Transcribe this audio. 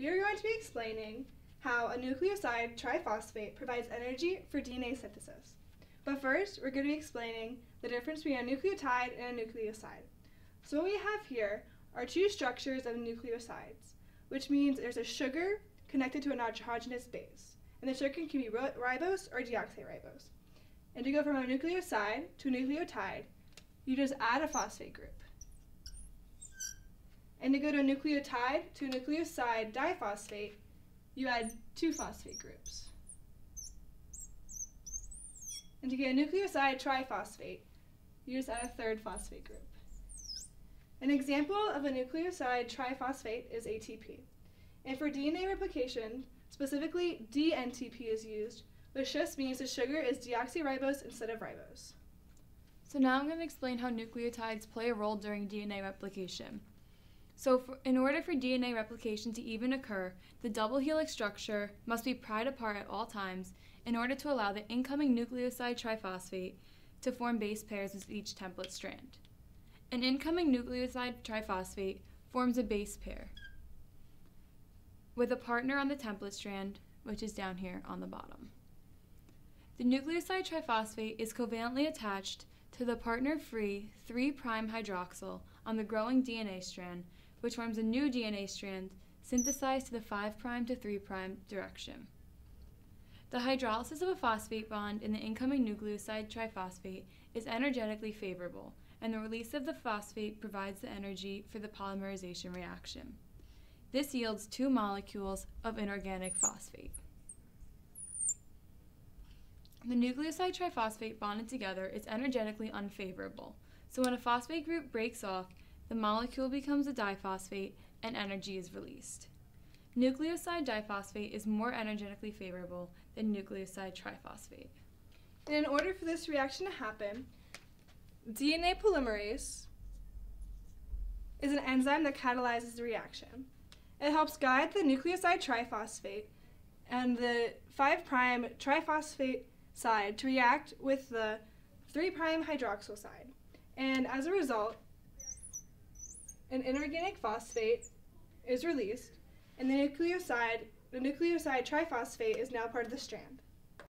we are going to be explaining how a nucleoside triphosphate provides energy for DNA synthesis. But first, we're going to be explaining the difference between a nucleotide and a nucleoside. So what we have here are two structures of nucleosides, which means there's a sugar connected to a nitrogenous base. And the sugar can be ribose or deoxyribose. And to go from a nucleoside to a nucleotide, you just add a phosphate group. And to go to a nucleotide to a nucleoside diphosphate, you add two phosphate groups. And to get a nucleoside triphosphate, you just add a third phosphate group. An example of a nucleoside triphosphate is ATP. And for DNA replication, specifically DNTP is used, which just means the sugar is deoxyribose instead of ribose. So now I'm going to explain how nucleotides play a role during DNA replication. So for, in order for DNA replication to even occur, the double helix structure must be pried apart at all times in order to allow the incoming nucleoside triphosphate to form base pairs with each template strand. An incoming nucleoside triphosphate forms a base pair with a partner on the template strand, which is down here on the bottom. The nucleoside triphosphate is covalently attached to the partner-free 3' hydroxyl on the growing DNA strand, which forms a new DNA strand synthesized to the 5' to 3' direction. The hydrolysis of a phosphate bond in the incoming nucleoside triphosphate is energetically favorable, and the release of the phosphate provides the energy for the polymerization reaction. This yields two molecules of inorganic phosphate. The nucleoside triphosphate bonded together is energetically unfavorable, so when a phosphate group breaks off, the molecule becomes a diphosphate and energy is released. Nucleoside diphosphate is more energetically favorable than nucleoside triphosphate. And in order for this reaction to happen, DNA polymerase is an enzyme that catalyzes the reaction. It helps guide the nucleoside triphosphate and the 5' triphosphate side to react with the 3' hydroxyl side. And as a result, an inorganic phosphate is released, and the nucleoside, the nucleoside triphosphate is now part of the strand.